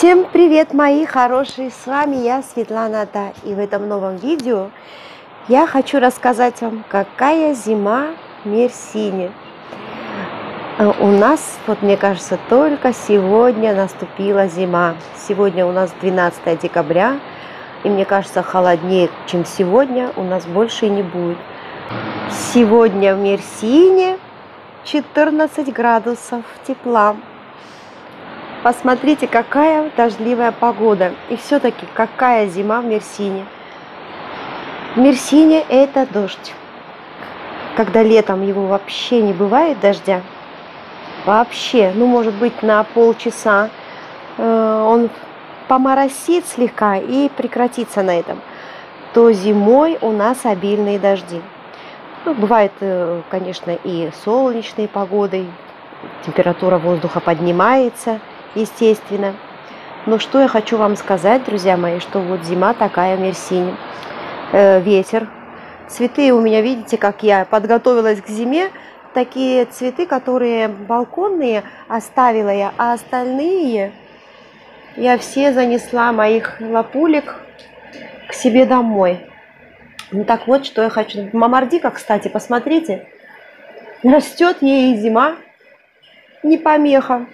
Всем привет, мои хорошие! С вами я, Светлана Да. И в этом новом видео я хочу рассказать вам, какая зима в Мерсине. А у нас, вот мне кажется, только сегодня наступила зима. Сегодня у нас 12 декабря, и мне кажется, холоднее, чем сегодня, у нас больше не будет. Сегодня в Мерсине 14 градусов тепла. Посмотрите, какая дождливая погода. И все-таки какая зима в Мерсине. В Мерсине это дождь. Когда летом его вообще не бывает дождя, вообще, ну может быть на полчаса, э, он поморосит слегка и прекратится на этом, то зимой у нас обильные дожди. Ну, бывает, э, конечно, и солнечные погоды, температура воздуха поднимается, естественно. Но что я хочу вам сказать, друзья мои, что вот зима такая в. Э, ветер. Цветы у меня, видите, как я подготовилась к зиме. Такие цветы, которые балконные, оставила я, а остальные я все занесла моих лапулек к себе домой. Ну так вот, что я хочу. Мамардика, кстати, посмотрите, растет ей зима, не помеха.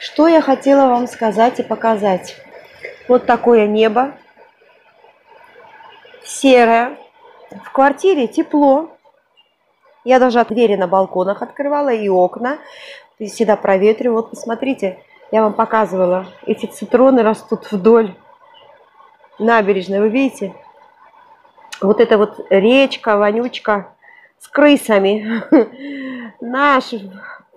Что я хотела вам сказать и показать? Вот такое небо, серое, в квартире тепло. Я даже двери на балконах открывала и окна. И всегда проветриваю. Вот посмотрите, я вам показывала. Эти цитроны растут вдоль набережной. Вы видите? Вот эта вот речка, вонючка с крысами. Наш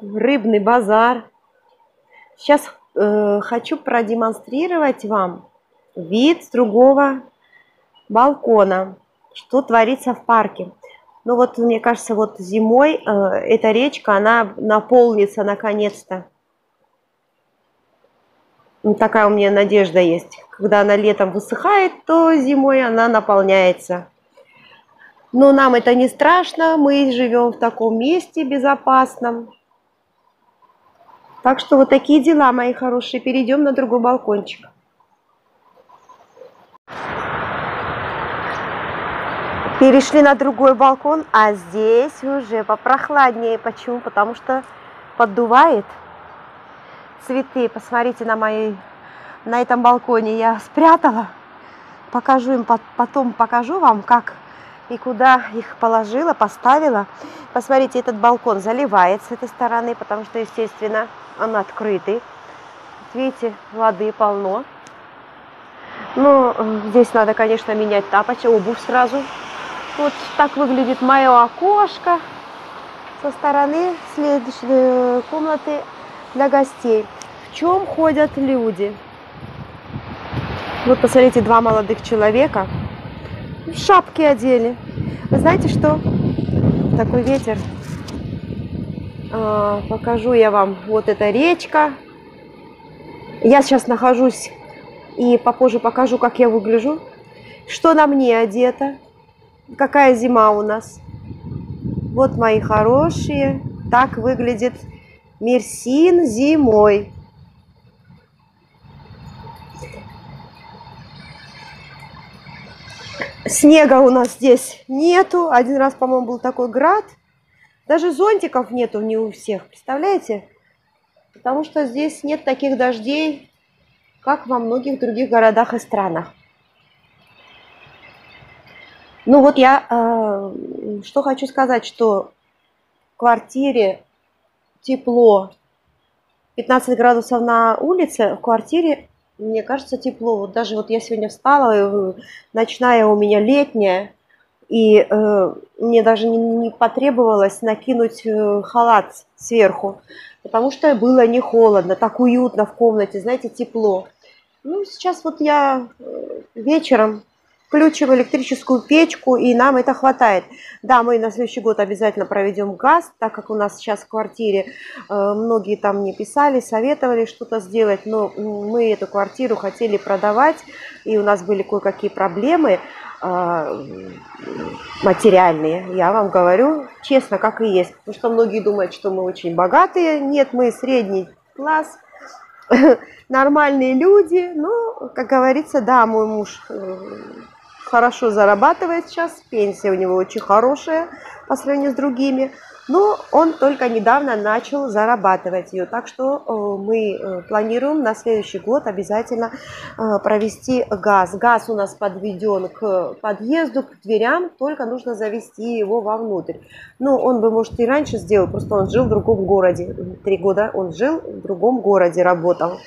рыбный базар. Сейчас э, хочу продемонстрировать вам вид с другого балкона, что творится в парке. Ну вот, мне кажется, вот зимой э, эта речка, она наполнится наконец-то. Ну, такая у меня надежда есть. Когда она летом высыхает, то зимой она наполняется. Но нам это не страшно, мы живем в таком месте безопасном. Так что вот такие дела, мои хорошие. Перейдем на другой балкончик. Перешли на другой балкон, а здесь уже попрохладнее. Почему? Потому что поддувает цветы. Посмотрите на мои, на этом балконе я спрятала. Покажу им, потом покажу вам, как и куда их положила, поставила. Посмотрите, этот балкон заливает с этой стороны, потому что, естественно, он открытый. Видите, воды полно. Ну, здесь надо, конечно, менять тапочки, обувь сразу. Вот так выглядит мое окошко со стороны следующей э, комнаты для гостей. В чем ходят люди? Вот посмотрите, два молодых человека шапки одели. Вы знаете что? Такой ветер. А, покажу я вам. Вот эта речка. Я сейчас нахожусь и попозже покажу, как я выгляжу. Что на мне одето. Какая зима у нас. Вот мои хорошие. Так выглядит Мерсин зимой. Снега у нас здесь нету. Один раз, по-моему, был такой град. Даже зонтиков нету не у всех, представляете? Потому что здесь нет таких дождей, как во многих других городах и странах. Ну вот я э, что хочу сказать, что в квартире тепло, 15 градусов на улице, в квартире мне кажется, тепло. Вот даже вот я сегодня встала, э, ночная у меня летняя, и э, мне даже не, не потребовалось накинуть э, халат сверху, потому что было не холодно, так уютно в комнате, знаете, тепло. Ну, сейчас вот я э, вечером включим электрическую печку, и нам это хватает. Да, мы на следующий год обязательно проведем газ, так как у нас сейчас в квартире э, многие там не писали, советовали что-то сделать, но мы эту квартиру хотели продавать, и у нас были кое-какие проблемы э, материальные. Я вам говорю честно, как и есть. Потому что многие думают, что мы очень богатые. Нет, мы средний класс. нормальные люди. Ну, как говорится, да, мой муж э, хорошо зарабатывает сейчас, пенсия у него очень хорошая по сравнению с другими но он только недавно начал зарабатывать ее. Так что э, мы э, планируем на следующий год обязательно э, провести газ. Газ у нас подведен к подъезду, к дверям, только нужно завести его вовнутрь. Ну, он бы, может, и раньше сделал, просто он жил в другом городе. Три года он жил в другом городе, работал.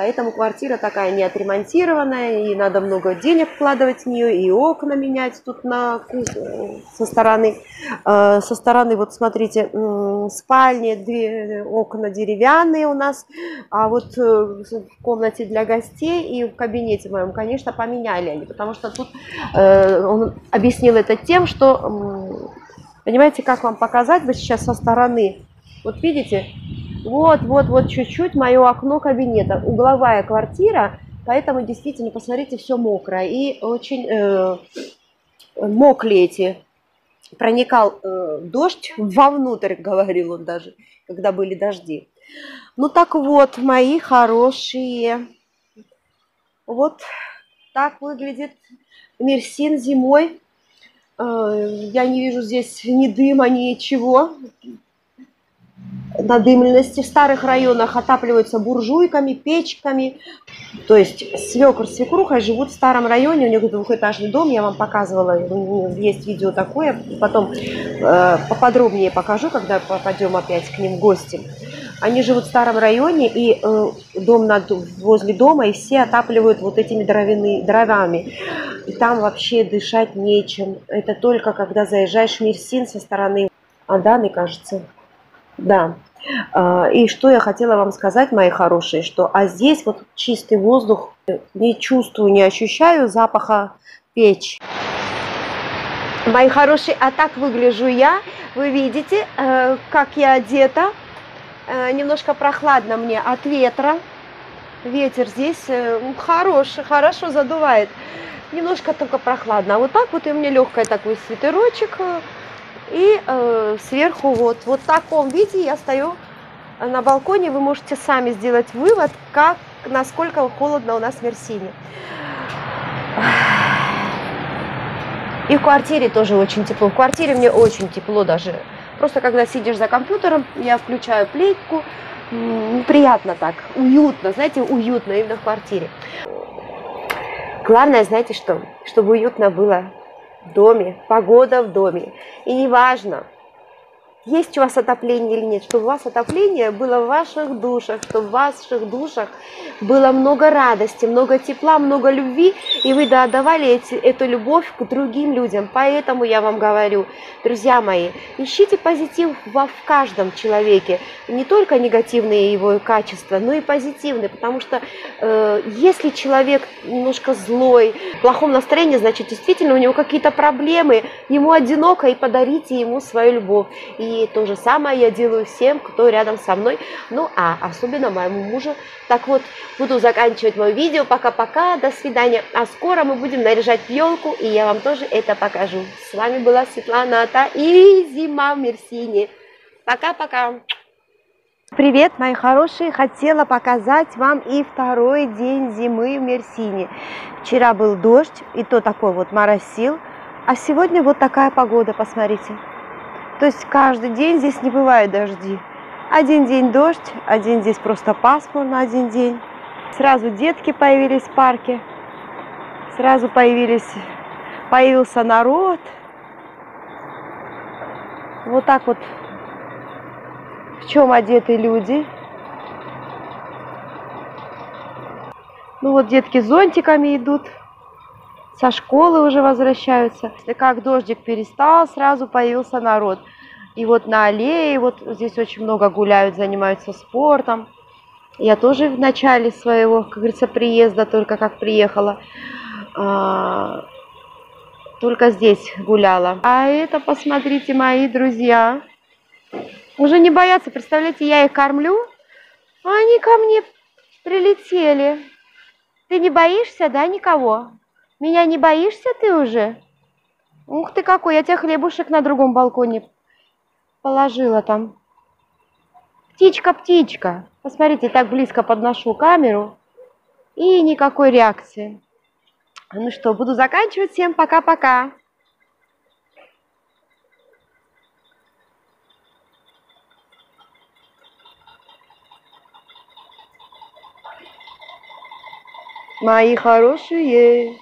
Поэтому квартира такая не отремонтированная, и надо много денег вкладывать в нее, и окна менять тут на, со стороны. Э, со стороны, вот смотрите, спальни, две окна деревянные у нас, а вот э, в комнате для гостей и в кабинете моем, конечно, поменяли они, потому что тут э, он объяснил это тем, что, понимаете, как вам показать, вы сейчас со стороны, вот видите, вот, вот, вот чуть-чуть мое окно кабинета. Угловая квартира, поэтому действительно, посмотрите, все мокрое. И очень э, мокли эти. Проникал э, дождь вовнутрь, говорил он даже, когда были дожди. Ну так вот, мои хорошие. Вот так выглядит Мерсин зимой. Э, я не вижу здесь ни дыма, ничего надымленности в старых районах отапливаются буржуйками, печками. То есть свекр с свекрухой живут в старом районе, у них двухэтажный дом, я вам показывала, есть видео такое, потом э, поподробнее покажу, когда попадем опять к ним в гости. Они живут в старом районе, и э, дом над, возле дома, и все отапливают вот этими дровяны, дровами. И там вообще дышать нечем. Это только когда заезжаешь в Мирсин со стороны Аданы, кажется. Да. А, и что я хотела вам сказать, мои хорошие, что а здесь вот чистый воздух, не чувствую, не ощущаю запаха печь. Мои хорошие, а так выгляжу я. Вы видите, э, как я одета. Э, немножко прохладно мне от ветра. Ветер здесь э, хороший, хорошо задувает. Немножко только прохладно. А вот так вот и у меня легкий такой свитерочек и э, сверху вот, вот в таком виде я стою на балконе. Вы можете сами сделать вывод, как, насколько холодно у нас в Мерсине. И в квартире тоже очень тепло. В квартире мне очень тепло даже. Просто когда сидишь за компьютером, я включаю плитку. Приятно так, уютно, знаете, уютно именно в квартире. Главное, знаете что? Чтобы уютно было доме, погода в доме. И неважно, есть у вас отопление или нет, чтобы у вас отопление было в ваших душах, чтобы в ваших душах было много радости, много тепла, много любви, и вы да, отдавали эти, эту любовь к другим людям. Поэтому я вам говорю, друзья мои, ищите позитив во, в каждом человеке, не только негативные его качества, но и позитивные, потому что э, если человек немножко злой, в плохом настроении, значит, действительно у него какие-то проблемы, ему одиноко, и подарите ему свою любовь. И и то же самое я делаю всем, кто рядом со мной, ну а особенно моему мужу. Так вот, буду заканчивать мое видео. Пока-пока, до свидания. А скоро мы будем наряжать елку, и я вам тоже это покажу. С вами была Светлана Ата и Зима в Мерсине. Пока-пока. Привет, мои хорошие! Хотела показать вам и второй день зимы в Мерсине. Вчера был дождь, и то такой вот моросил. А сегодня вот такая погода, посмотрите. То есть каждый день здесь не бывает дожди. Один день дождь, один здесь просто пасмурно, один день. Сразу детки появились в парке, сразу появились, появился народ. Вот так вот в чем одеты люди. Ну вот детки зонтиками идут со школы уже возвращаются. И как дождик перестал, сразу появился народ. И вот на аллее, вот здесь очень много гуляют, занимаются спортом. Я тоже в начале своего, как говорится, приезда, только как приехала, а, только здесь гуляла. А это, посмотрите, мои друзья, уже не боятся, представляете, я их кормлю, а они ко мне прилетели. Ты не боишься, да, никого? Меня не боишься ты уже? Ух ты какой, я тебе хлебушек на другом балконе положила там. Птичка, птичка. Посмотрите, так близко подношу камеру. И никакой реакции. Ну что, буду заканчивать. Всем пока-пока. Мои хорошие.